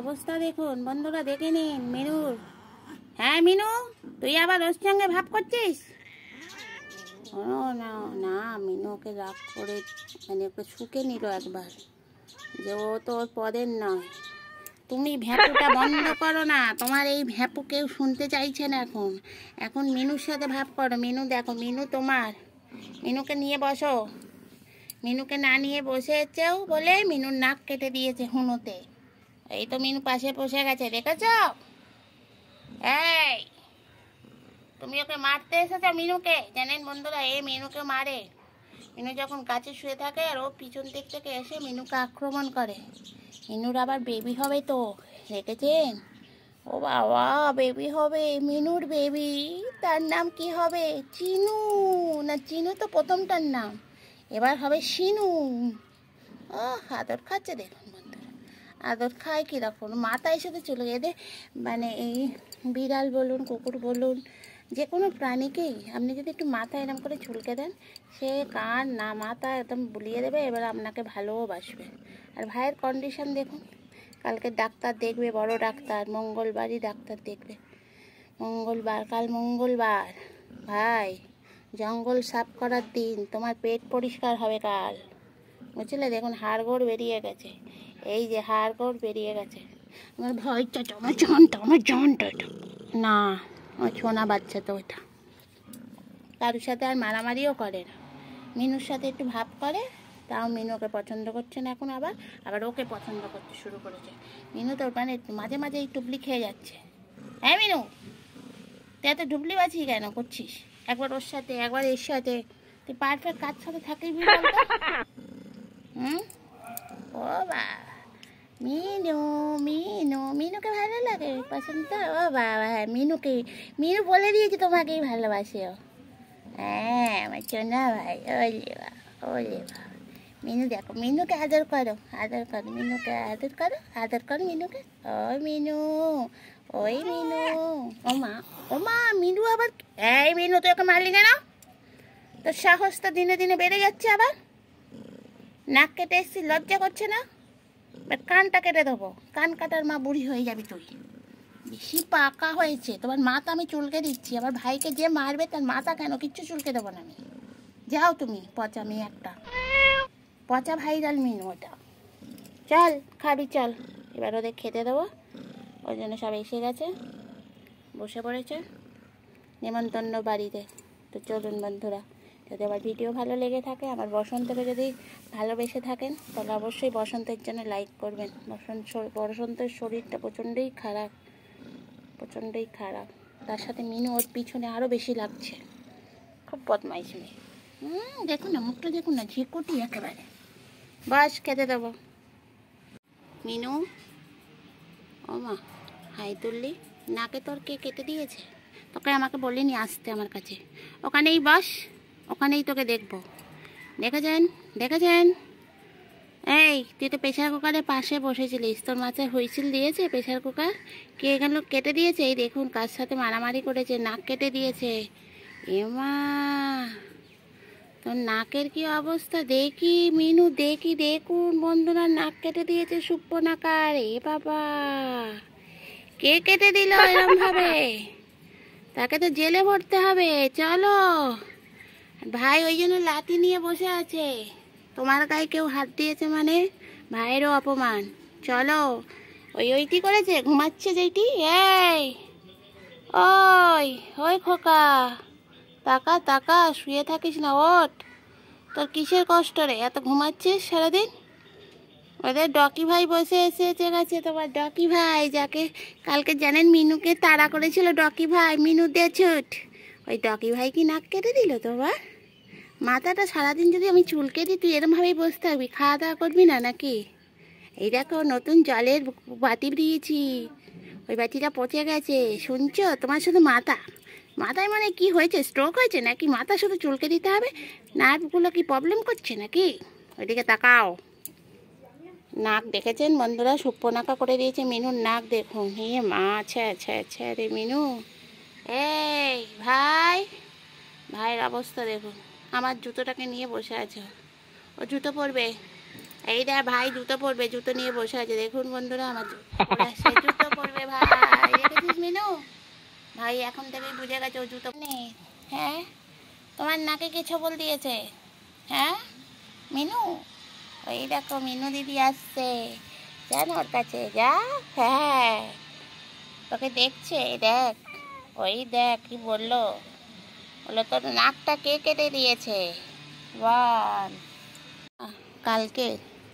অবস্থা দেখুন। বন্ধুরা দেখে নিন মিনুর হ্যাঁ মিনু, তুই আবার ওর সঙ্গে ভাব করছিস? না না, মিনু ওকে রাগ করে মানে ওকে শুকে নিল একবার যে ও তো ওর পদের নয়। তুমি ভ্যাপুটা বন্ধ করো না, তোমার এই ভ্যাপু কেউ শুনতে চাইছে না এখন। এখন মিনুর সাথে ভাব করো। মিনু, দেখো, মিনু তোমার। মিনুকে নিয়ে বসো। মিনুকে না নিয়ে বসেছেও বলে মিনুর নাক কেটে দিয়েছে হুনোতে। এই তো মিনু পাশে বসে গেছে, দেখেছ? এই, তুমি ওকে মারতে এসেছ মিনুকে? জানেন বন্ধুরা, এ মিনুকে মারে। মিনু যখন গাছে শুয়ে থাকে আর ও পিছন দিক থেকে এসে মিনুকে আক্রমণ করে। মিনুর আবার বেবি হবে তো, দেখেছেন? ও বাবা বেবি হবে, মিনুর বেবি তার নাম কি হবে? চিনু। না, চিনু তো প্রথমটার নাম। এবার হবে শিনু। ও আদর খাচ্ছে দেখুন। আদর খায়, কীরকম? মাথা এসে তো চলে এদের মানে এই বিড়াল বলুন, কুকুর বলুন, যে কোনো প্রাণীকেই আপনি যদি একটু মাথা এরম করে চুলকে দেন, সে কান না মাথা একদম বুলিয়ে দেবে, এবার আপনাকে ভালোবাসবে। আর ভাইয়ের কন্ডিশন দেখুন, কালকে ডাক্তার দেখবে, বড় ডাক্তার, মঙ্গলবারই ডাক্তার দেখবে। মঙ্গলবার, কাল মঙ্গলবার। ভাই, জঙ্গল সাফ করার দিন, তোমার পেট পরিষ্কার হবে কাল। বুঝলে? দেখুন, হাড়গোড় বেরিয়ে গেছে। এই যে হাড়গোড় বেরিয়ে গেছে। আমার ভয় চাচা আমার জানটা আমার জানটা এটা না আমার ছোনা বাচ্চা তো ওটা কারোর সাথে আর মারামারিও করে না। মিনুর সাথে একটু ভাব করে তাও মিনু ওকে পছন্দ করছে না এখন আবার আবার ওকে পছন্দ করতে শুরু করেছে। মিনু তো মানে মাঝে মাঝে এই টুবলি খেয়ে যাচ্ছে। হ্যাঁ মিনু? তুই এত ডুবলি বাছি কেন? করছিস? একবার ওর সাথে একবার এর সাথে। তুই পারফেক্ট কার সাথে থাকিস হুম? ও বা। মিনু মিনু মিনুকে ভালো লাগে? পছন্দ? তো ও বাবা হ্যাঁ মিনুকে মিনু বলে দিয়েছে তোমাকেই ভালোবাসে ও। হ্যাঁ আমার চোনা ভাই, ওলে বা ওলে বা মিনু দেখো মিনুকে আদর করো আদর করো মিনুকে আদর করো আদর করো মিনুকে ওই মিনু ওই মিনু ও মা ও মা মিনু আবার, এই মিনু তুই ওকে মারলি কেন? তোর সাহস তো দিনে দিনে বেড়ে যাচ্ছে আবার। নাক কেটে এসছি, লজ্জা করছে না? এবার কানটা কেটে দেবো। কান কাটার মা বুড়ি হয়ে যাবি তুই বেশি পাকা হয়েছে। তোমার মাথা আমি চুলকে দিচ্ছি। আবার ভাইকে যে মারবে, তার মাথা কেন? কিচ্ছু চুলকে দেবো না আমি। যাও তুমি, পচা মেয়ে একটা। পচা ভাইরাল মিনু ওটা। চল, খাবি, চল। এবার ওদের খেতে দেবো। ওই জন্য সব এসে গেছে। বসে পড়েছে। নেমন্তন্ন বাড়িতে। তো চলুন বন্ধুরা। যদি আমার ভিডিও ভালো লেগে থাকে, আমার বসন্তকে যদি ভালোবেসে থাকেন, তাহলে অবশ্যই বসন্তের জন্য লাইক করবেন। বসন্ত বসন্তের শরীরটা প্রচণ্ডই খারাপ প্রচণ্ডই খারাপ। তার সাথে মিনু ওর পিছনে আরও বেশি লাগছে। খুব বদমাইশ মেয়ে। হুম, দেখুন না, মুখটা দেখুন না ঝিকুটি একেবারে। বাস, খেতে দেবো। মিনু, ও মা, হাই তুললি। নাকে তোর কে কেটে দিয়েছে? তোকে আমাকে বলিনি আসতে আমার কাছে। ওখানেই বস। ওখানেই তোকে দেখব। দেখেছেন? দেখেছেন? এই, তুই তো প্রেশার কুকারের পাশে বসেছিলিস। তোর মাথায় হুইসিল দিয়েছে প্রেশার কুকার? কে এখানে কেটে দিয়েছে? এই দেখুন, কার সাথে মারামারি করেছে, নাক কেটে দিয়েছে। এমা তোর নাকের কি অবস্থা? দেখি, মিনু, দেখি, দেখুন, বন্ধুরা, নাক কেটে দিয়েছে সুপ্পনাকার এ বাবা, কে কেটে দিল এরম ভাবে তাকে তো জেলে ভরতে হবে, চলো। ভাই, ওই জন্য লাঠি নিয়ে বসে আছে। তোমার গায়ে কেউ হাত দিয়েছে মানে? ভাইয়েরও অপমান। চলো, ওই ওইটি করেছে, ঘুমাচ্ছে যেইটি? এই, ওই ওই খোকা। তাকা তাকা, শুয়ে থাকিস না ওট তোর কিসের কষ্ট রে? এত ঘুমাচ্ছিস সারাদিন? ওদের ডকি ভাই বসে এসেছে গেছে, তোমার ডকি ভাই, যাকে কালকে জানেন মিনুকে তাড়া করেছিল ডকি ভাই, মিনু দে ছুট। ওই ডকি ভাই কি নাক কেটে দিল তোমার? মাথাটা সারাদিন যদি আমি চুলকে দিই তুই এরমভাবেই বসে থাকবি, খাওয়া দাওয়া করবি না নাকি? এই দেখো, নতুন জলের বাতি দিয়েছি ওই বাতিটা পচে গেছে। শুনছো? তোমার শুধু মাথা। মাথায় মানে কি হয়েছে? স্ট্রোক হয়েছে নাকি? মাথা শুধু চুলকে দিতে হবে? নার্ভগুলো কি প্রবলেম করছে নাকি? ওইদিকে তাকাও। নাক দেখেছেন বন্ধুরা? সুপ্পনাকা করে দিয়েছে মিনুর নাক, দেখুন। হে মা আচ্ছা আচ্ছা আচ্ছা রে মিনু। এই, ভাই। ভাইয়ের অবস্থা দেখুন। আমার জুতোটাকে নিয়ে বসে আছে। ও জুতো পরবে? এই দেখ ভাই, জুতো পরবে, জুতো নিয়ে বসে আছে। দেখুন বন্ধুরা, আমার জুতো পরবে ভাই। দেখেছিস মিনু? ভাই, এখন থেকেই বুঝে গেছে ও জুতো নেই। হ্যাঁ? তোমার নাকে কে ছবল দিয়েছে? হ্যাঁ? মিনু? ওই দেখো, মিনু দিদি আসছে। জান ওর কাছে, যা। হ্যাঁ। তোকে দেখছে, দেখ। ওই দেখ, কি বলল? বলল তোর নাকটা কে কেটে দিয়েছে? বল আহ, কালকে?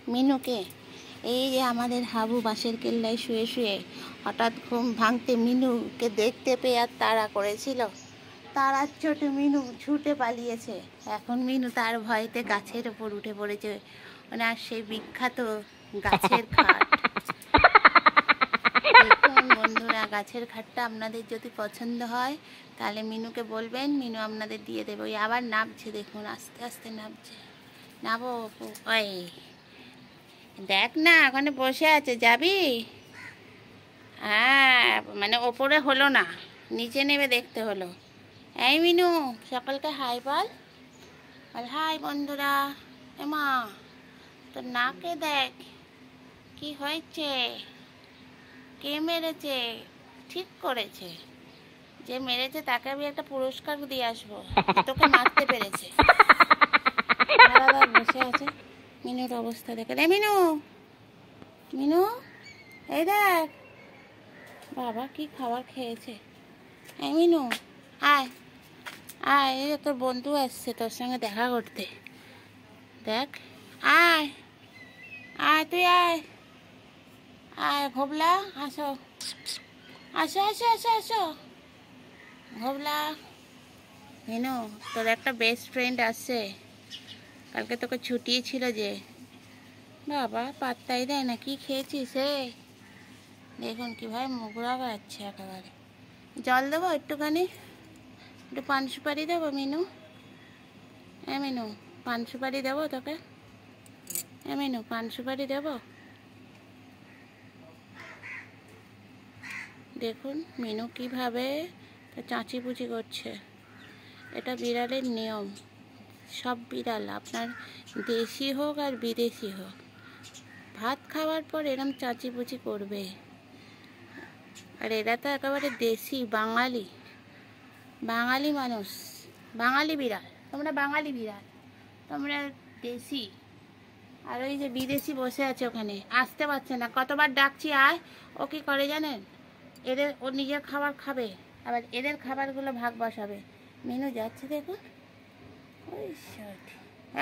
মিনুকে? এই যে আমাদের হাবু বাঁশের কেল্লায় শুয়ে শুয়ে হঠাৎ ঘুম ভাঙতে মিনুকে দেখতে পেয়ে আর তাড়া করেছিল। তারার চোটে মিনু ছুটে পালিয়েছে। এখন মিনু তার ভয়তে গাছের ওপর উঠে পড়েছে। ওনার সেই বিখ্যাত গাছের খাট। বন্ধুরা, গাছের খাটটা আপনাদের যদি পছন্দ হয়, তাহলে মিনুকে বলবেন, মিনু আপনাদের দিয়ে দেবে। ওই আবার নামছে দেখুন, আস্তে আস্তে নামছে নাবো। ওই। দেখ না, ওখানে বসে আছে, যাবি? হ্যাঁ মানে ওপরে হলো না, নিচে নেমে দেখতে হলো। এই মিনু, সকলকে হাই বল। বল, হাই বন্ধুরা। এমা তোর নাকে দেখ, কি হয়েছে? কে মেরেছে? ঠিক করেছে। যে মেরেছে তাকে আমি একটা পুরস্কার দিয়ে আসব। তোকে মারতে পেরেছে। বসে আছে। মিনুর অবস্থা দেখে রে মিনু। মিনু, এই দেখ। বাবা কি খাবার খেয়েছে? এই মিনু, আয়। আয়, এই তোর বন্ধু আসছে তোর সঙ্গে দেখা করতে। দেখ, আয়। আয়, তুই আয়। আয় ঘোবলা, আসো। আসো আসো আসো আসো। ঘোবলা মিনু তোর একটা বেস্ট ফ্রেন্ড আসছে কালকে তোকে ছুটি ছিল যে। বাবা, পাত্তাই দেয় না, কি খেয়েছিস রে দেখুন কীভাবে মুগরা বেড়াচ্ছে একেবারে। জল দেবো একটুখানি? একটু পান সুপারি দেবো, মিনু? হ্যাঁ মিনু, পান সুপারি দেবো তোকে? হ্যাঁ মিনু, পান সুপারি দেবো? দেখুন, মিনু কীভাবে চাঁচি পুচি করছে। এটা বিড়ালের নিয়ম। সব বিড়াল, আপনার দেশি হোক আর বিদেশি হোক, ভাত খাওয়ার পর এরম চাচিপুচি করবে। আর এরা তো একেবারে দেশি, বাঙালি। বাঙালি মানুষ, বাঙালি বিড়াল। তোমরা বাঙালি বিড়াল, তোমরা দেশি। আর ওই যে বিদেশি বসে আছে ওখানে, আসতে পারছে না। কতবার ডাকছি আয়, ও কি করে জানেন? এদের ও নিজের খাবার খাবে, আবার এদের খাবারগুলো ভাগ বসাবে। মিনু যাচ্ছে দেখুন।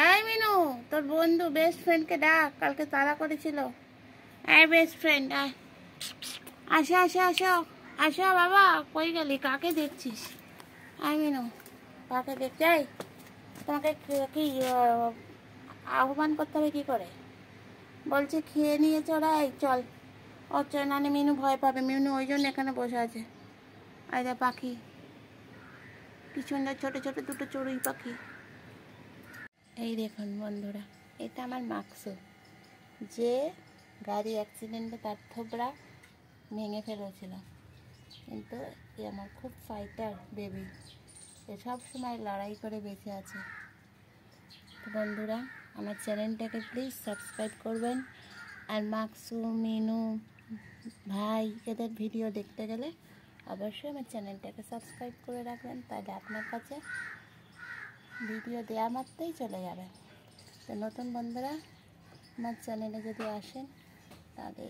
এই মিনু, তোর বন্ধু বেস্ট ফ্রেন্ডকে ডাক, কালকে তাড়া করেছিল। এই বেস্ট ফ্রেন্ড আয় আসো আসো আসো আসো বাবা, কই গেলি? কাকে দেখছিস? আয় মিনু, কাকে দেখতে তোমাকে কি আহ্বান করতে হবে কি করে? বলছে, খেয়ে নিয়ে চড়াই চল। চল নাহলে মিনু ভয় পাবে। মিনু ওই জন্য এখানে বসে আছে। আয় দেখ পাখি। কি সুন্দর ছোট ছোট দুটো চড়ুই পাখি। এই দেখুন বন্ধুরা, এটা আমার মাক্সু। যে গাড়ি অ্যাক্সিডেন্টে তার থোবড়া ভেঙে ফেলেছিল। কিন্তু এ আমার খুব ফাইটার বেবি এ সব সময় লড়াই করে বেঁচে আছে। তো বন্ধুরা, আমার চ্যানেলটাকে প্লিজ সাবস্ক্রাইব করবেন। আর মাকসু, মিনু ভাই, এদের ভিডিও দেখতে গেলে অবশ্যই আমার চ্যানেলটাকে সাবস্ক্রাইব করে রাখবেন, তাহলে আপনার কাছে ভিডিও দেওয়া মাত্রই চলে যাবে। তো নতুন বন্ধুরা, আমার চ্যানেলে যদি আসেন, তাহলে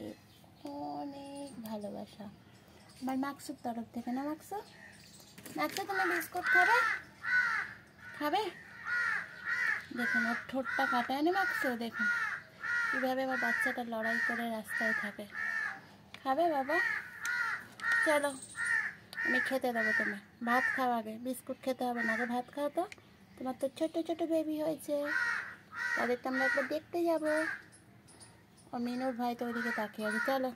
অনেক ভালোবাসা। আমার মাকসুর তরফ থেকে না মাকসু? মাকসু তুমি বিস্কুট খাবে খাবে? দেখুন, ওর ঠোঁটটা কাটায় না মাকসু? দেখুন, কীভাবে আমার বাচ্চাটা লড়াই করে রাস্তায় থাকে। খাবে বাবা? চলো, আমি খেতে দেবো তুমি ভাত খাও আগে, বিস্কুট খেতে হবে না আগে ভাত খাও তো। তোমার তো ছোট ছোট বেবি হয়েছে। তাদের তো আমরা একবার দেখতে যাব। ও মিনুর ভাই তো ওইদিকে তাকিয়ে আছে। চলো।